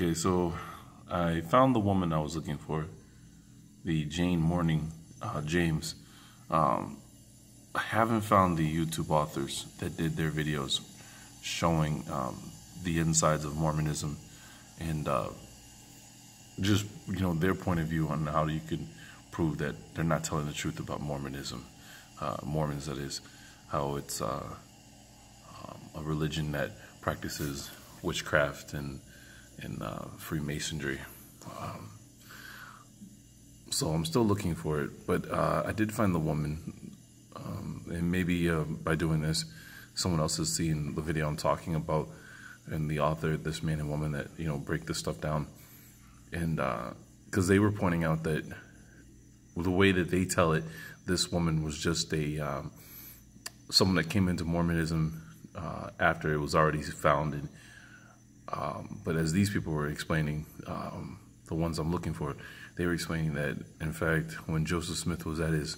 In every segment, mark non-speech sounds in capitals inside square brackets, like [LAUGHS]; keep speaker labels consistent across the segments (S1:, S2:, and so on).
S1: Okay, so I found the woman I was looking for, the Jane Manning uh, James. Um, I haven't found the YouTube authors that did their videos showing um, the insides of Mormonism and uh, just you know their point of view on how you can prove that they're not telling the truth about Mormonism, uh, Mormons that is, how it's uh, um, a religion that practices witchcraft and and uh, Freemasonry. Um, so I'm still looking for it, but uh, I did find the woman, um, and maybe uh, by doing this, someone else has seen the video I'm talking about, and the author, this man and woman that you know break this stuff down, and because uh, they were pointing out that the way that they tell it, this woman was just a um, someone that came into Mormonism uh, after it was already founded um, but as these people were explaining, um, the ones I'm looking for, they were explaining that, in fact, when Joseph Smith was at his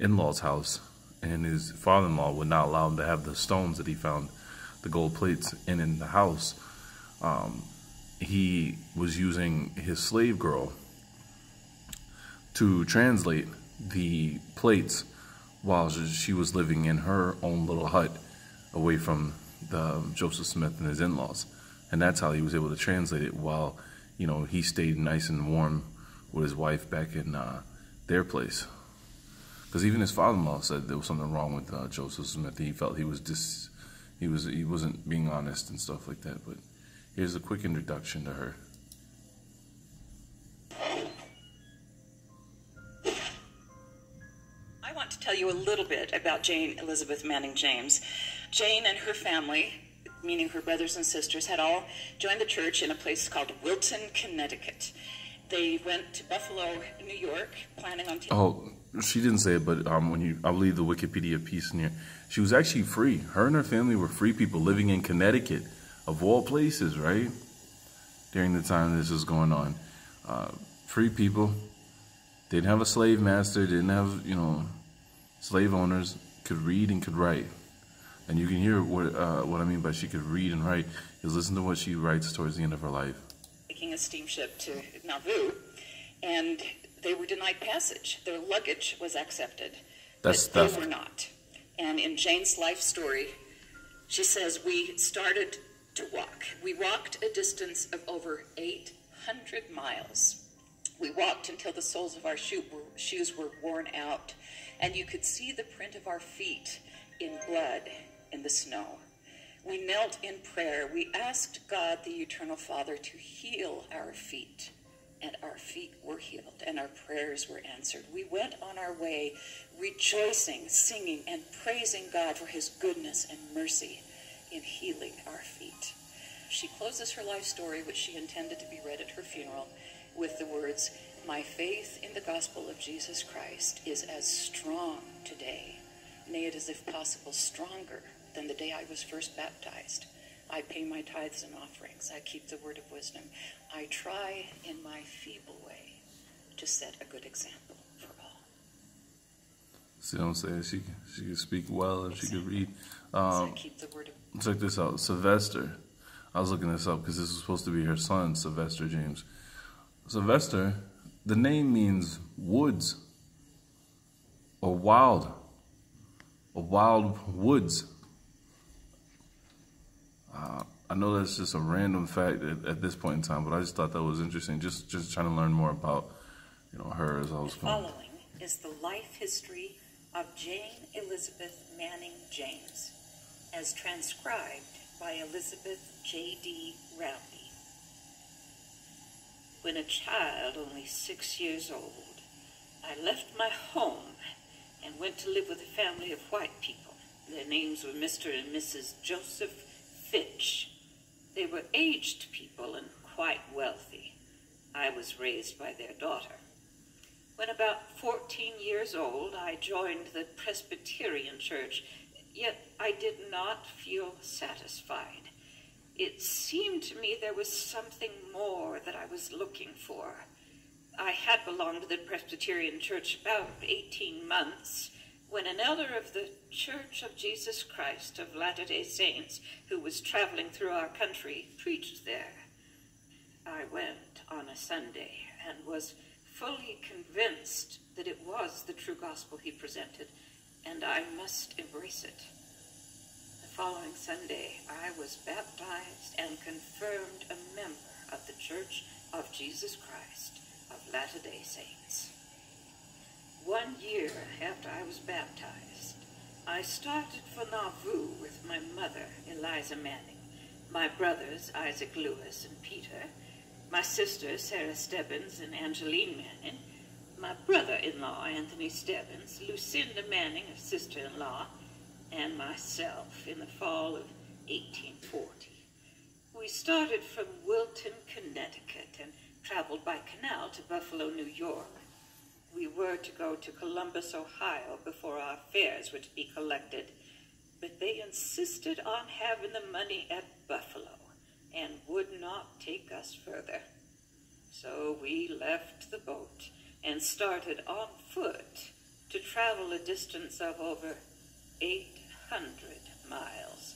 S1: in-laws' house, and his father-in-law would not allow him to have the stones that he found, the gold plates, in in the house, um, he was using his slave girl to translate the plates while she was living in her own little hut away from the Joseph Smith and his in-laws and that's how he was able to translate it while you know he stayed nice and warm with his wife back in uh, their place. Because even his father-in-law said there was something wrong with uh, Joseph Smith. He felt he was dis, he was he wasn't being honest and stuff like that. But here's a quick introduction to her.
S2: I want to tell you a little bit about Jane Elizabeth Manning James. Jane and her family meaning her brothers and sisters, had all joined the church in a place called Wilton, Connecticut. They went to Buffalo, New York, planning on.
S1: oh, she didn't say it, but um, when you, I believe the Wikipedia piece in here, she was actually free. Her and her family were free people living in Connecticut, of all places, right? During the time this was going on, uh, free people. Didn't have a slave master. Didn't have you know, slave owners. Could read and could write and you can hear what uh, what I mean by she could read and write is listen to what she writes towards the end of her life.
S2: Taking a steamship to Nauvoo, and they were denied passage. Their luggage was accepted,
S1: That's
S2: but theft. they were not. And in Jane's life story, she says we started to walk. We walked a distance of over 800 miles. We walked until the soles of our shoes were worn out, and you could see the print of our feet in blood in the snow. We knelt in prayer. We asked God, the Eternal Father, to heal our feet. And our feet were healed, and our prayers were answered. We went on our way rejoicing, singing, and praising God for his goodness and mercy in healing our feet. She closes her life story, which she intended to be read at her funeral, with the words, My faith in the gospel of Jesus Christ is as strong today, nay, it is if possible stronger than the day I was first baptized. I pay my tithes and offerings. I keep the word of wisdom. I try in my feeble way to set a good example for all.
S1: See what I'm saying? She she can speak well and exactly. she could read. Um,
S2: keep the word of
S1: check this out. Sylvester. I was looking this up because this was supposed to be her son, Sylvester James. Sylvester, the name means woods or wild, or wild woods. Uh, I know that's just a random fact at, at, this point in time, but I just thought that was interesting. Just just trying to learn more about you know her as I was
S2: the going. Following is the life history of Jane Elizabeth Manning James, as transcribed by Elizabeth J.D. Roundy. When a child, only six years old, I left my home and went to live with a family of white people. Their names were Mr. and Mrs. Joseph Fitch. They were aged people and quite wealthy. I was raised by their daughter. When about 14 years old, I joined the Presbyterian Church, yet I did not feel satisfied. It seemed to me there was something more that I was looking for. I had belonged to the Presbyterian Church about 18 months, when an elder of the Church of Jesus Christ of Latter day Saints, who was traveling through our country, preached there. I went on a Sunday and was fully convinced that it was the true gospel he presented, and I must embrace it. The following Sunday, I was baptized and confirmed a member of the Church of Jesus Christ of Latter-day Saints. One year after I was baptized, I started for Nauvoo with my mother, Eliza Manning, my brothers, Isaac Lewis and Peter, my sister, Sarah Stebbins and Angeline Manning, my brother-in-law, Anthony Stebbins, Lucinda Manning, a sister-in-law, and myself in the fall of 1840. We started from Wilton, Connecticut, and traveled by canal to Buffalo, New York. We were to go to Columbus, Ohio, before our fares were to be collected, but they insisted on having the money at Buffalo and would not take us further. So we left the boat and started on foot to travel a distance of over 800 miles.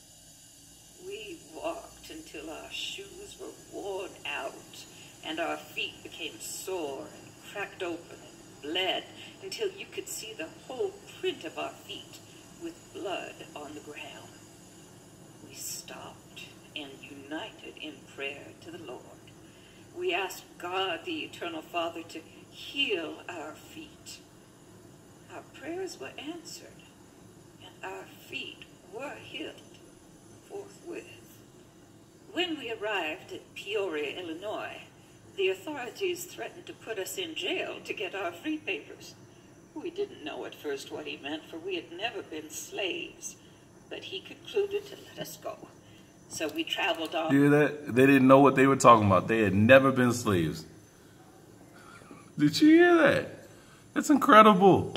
S2: We walked until our shoes were worn out and our feet became sore and cracked open bled until you could see the whole print of our feet with blood on the ground. We stopped and united in prayer to the Lord. We asked God, the Eternal Father, to heal our feet. Our prayers were answered, and our feet were healed forthwith. When we arrived at Peoria, Illinois, the authorities threatened to put us in jail to get our free papers. We didn't know at first what he meant, for we had never been slaves, but he concluded to let us go. So we traveled on.
S1: Hear that? They didn't know what they were talking about. They had never been slaves. Did you hear that? That's incredible.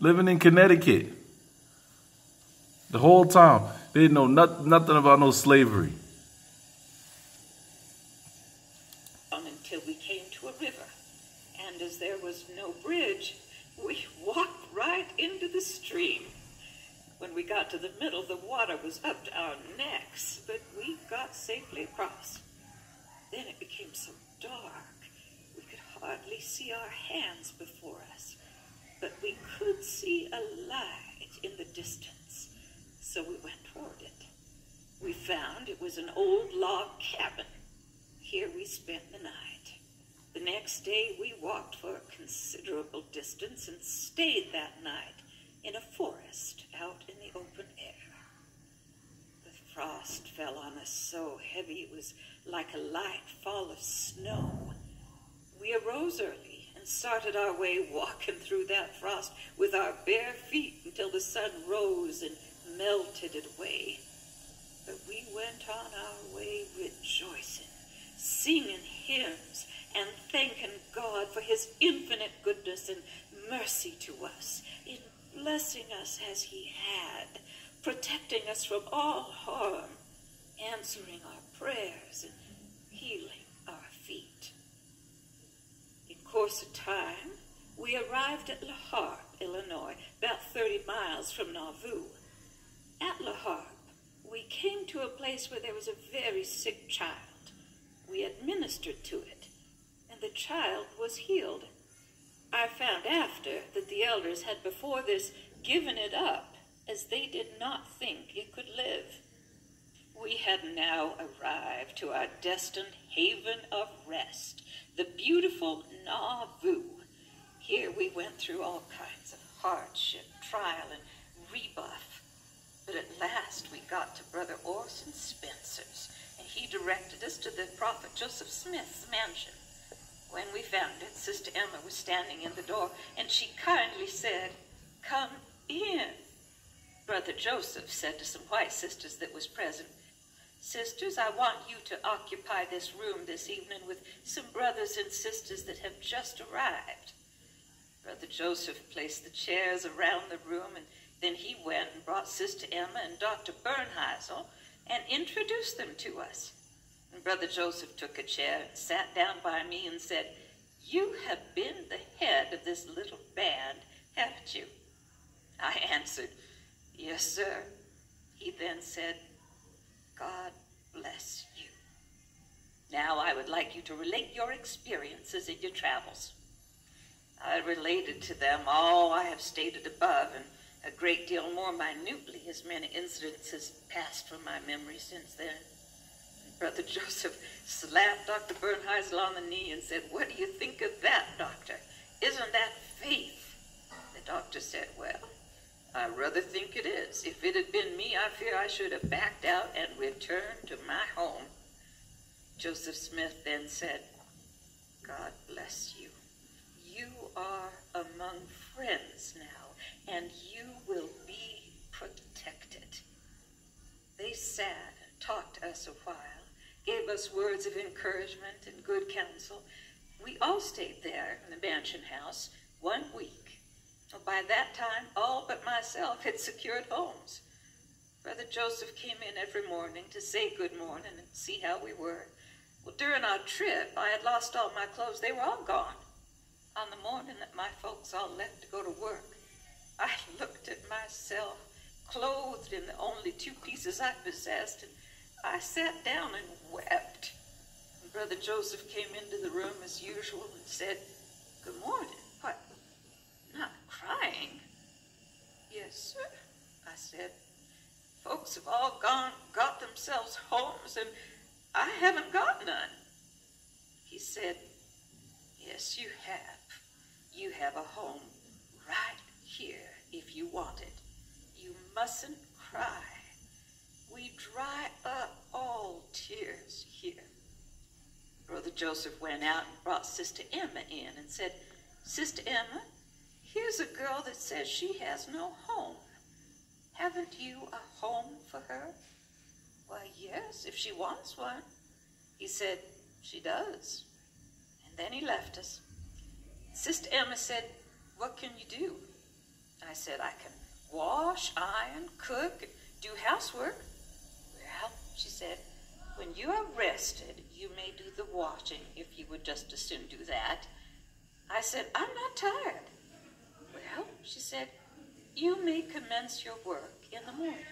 S1: Living in Connecticut. The whole time. They didn't know not, nothing about no slavery.
S2: Until we came to a river. As there was no bridge, we walked right into the stream. When we got to the middle, the water was up to our necks, but we got safely across. Then it became so dark, we could hardly see our hands before us, but we could see a light in the distance, so we went toward it. We found it was an old log cabin. Here we spent the night. The next day we walked for a considerable distance and stayed that night in a forest out in the open air. The frost fell on us so heavy it was like a light fall of snow. We arose early and started our way walking through that frost with our bare feet until the sun rose and melted it away. But we went on our way rejoicing, singing hymns, and thanking God for his infinite goodness and mercy to us in blessing us as he had, protecting us from all harm, answering our prayers, and healing our feet. In course of time, we arrived at La Harpe, Illinois, about 30 miles from Nauvoo. At La Harpe, we came to a place where there was a very sick child. We administered to it, the child was healed I found after that the elders had before this given it up, as they did not think it could live. We had now arrived to our destined haven of rest, the beautiful Nauvoo. Here we went through all kinds of hardship, trial, and rebuff. But at last we got to Brother Orson Spencer's, and he directed us to the prophet Joseph Smith's mansion. When we found it, Sister Emma was standing in the door, and she kindly said, Come in. Brother Joseph said to some white sisters that was present, Sisters, I want you to occupy this room this evening with some brothers and sisters that have just arrived. Brother Joseph placed the chairs around the room, and then he went and brought Sister Emma and Dr. Bernhisel and introduced them to us. And Brother Joseph took a chair sat down by me and said, You have been the head of this little band, haven't you? I answered, Yes, sir. He then said, God bless you. Now I would like you to relate your experiences in your travels. I related to them all I have stated above, and a great deal more minutely as many incidents has passed from my memory since then. Brother Joseph slapped Dr. Bernhisel on the knee and said, What do you think of that, doctor? Isn't that faith? The doctor said, Well, I rather think it is. If it had been me, I fear I should have backed out and returned to my home. Joseph Smith then said, God bless you. You are among friends now, and you will be protected. They sat and talked to us a while, gave us words of encouragement and good counsel. We all stayed there in the mansion house one week. By that time, all but myself had secured homes. Brother Joseph came in every morning to say good morning and see how we were. Well, during our trip, I had lost all my clothes. They were all gone. On the morning that my folks all left to go to work, I [LAUGHS] looked at myself, clothed in the only two pieces I possessed, and I sat down and wept. Brother Joseph came into the room as usual and said, Good morning. What? Not crying? Yes, sir, I said. Folks have all gone, got themselves homes, and I haven't got none. He said, Yes, you have. You have a home right here if you want it. You mustn't cry. We dry up all tears here. Brother Joseph went out and brought Sister Emma in and said, Sister Emma, here's a girl that says she has no home. Haven't you a home for her? Why, yes, if she wants one. He said, She does. And then he left us. Sister Emma said, What can you do? I said, I can wash, iron, cook, do housework. She said, when you are rested, you may do the washing if you would just as soon do that. I said, I'm not tired. Well, she said, you may commence your work in the morning.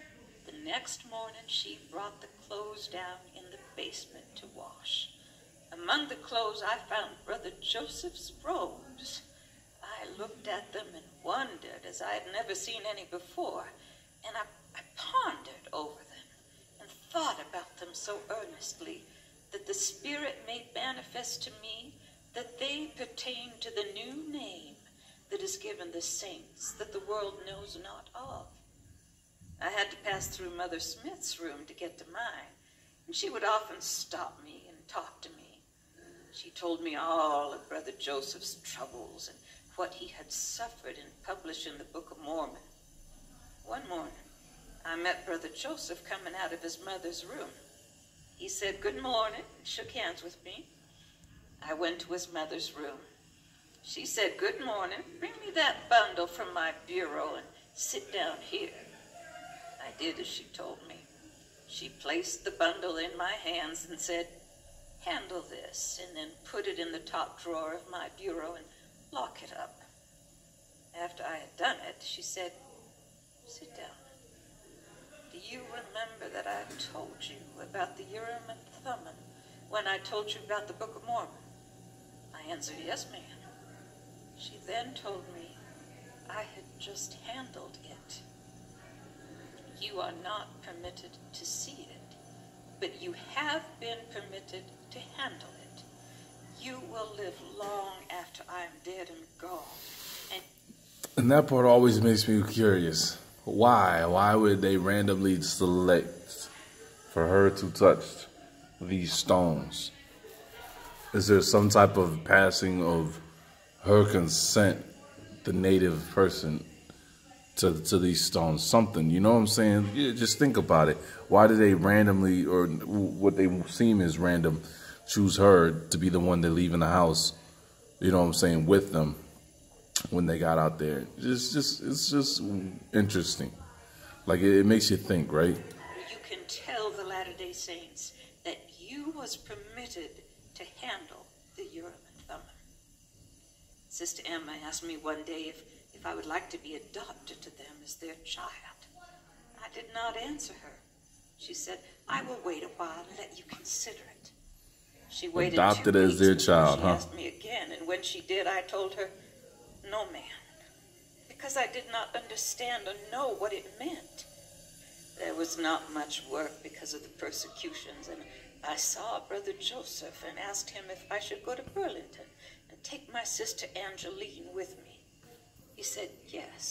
S2: The next morning, she brought the clothes down in the basement to wash. Among the clothes, I found Brother Joseph's robes. I looked at them and wondered as I had never seen any before, and I, I pondered over them and thought about them so earnestly that the Spirit made manifest to me that they pertain to the new name that is given the saints that the world knows not of. I had to pass through Mother Smith's room to get to mine, and she would often stop me and talk to me. She told me all of Brother Joseph's troubles and what he had suffered in publishing the Book of Mormon. One morning, I met Brother Joseph coming out of his mother's room. He said, Good morning, and shook hands with me. I went to his mother's room. She said, Good morning. Bring me that bundle from my bureau and sit down here. I did as she told me. She placed the bundle in my hands and said, Handle this, and then put it in the top drawer of my bureau and lock it up. After I had done it, she said, Sit down. You remember that I told you about the Urim and Thummim when I told you about the Book of Mormon? I answered, Yes, ma'am. She then told me I had just handled it. You are not permitted to see it, but you have been permitted to handle it. You will live long after I am dead and gone. And,
S1: and that part always makes me curious. Why? Why would they randomly select for her to touch these stones? Is there some type of passing of her consent, the native person, to to these stones. Something, you know what I'm saying? Yeah, just think about it. Why do they randomly, or what they seem is random, choose her to be the one leave in the house? You know what I'm saying with them when they got out there. It's just it's just interesting. Like it, it makes you think, right?
S2: You can tell the Latter Day Saints that you was permitted to handle the Urim and Thummim. Sister Emma asked me one day if if I would like to be adopted to them as their child. I did not answer her. She said, I will wait a while and let you consider it. She waited
S1: Adopted as their child,
S2: she
S1: huh?
S2: asked me again, and when she did, I told her, "No, man, because I did not understand or know what it meant. There was not much work because of the persecutions, and I saw Brother Joseph and asked him if I should go to Burlington and take my sister Angeline with me. He said yes.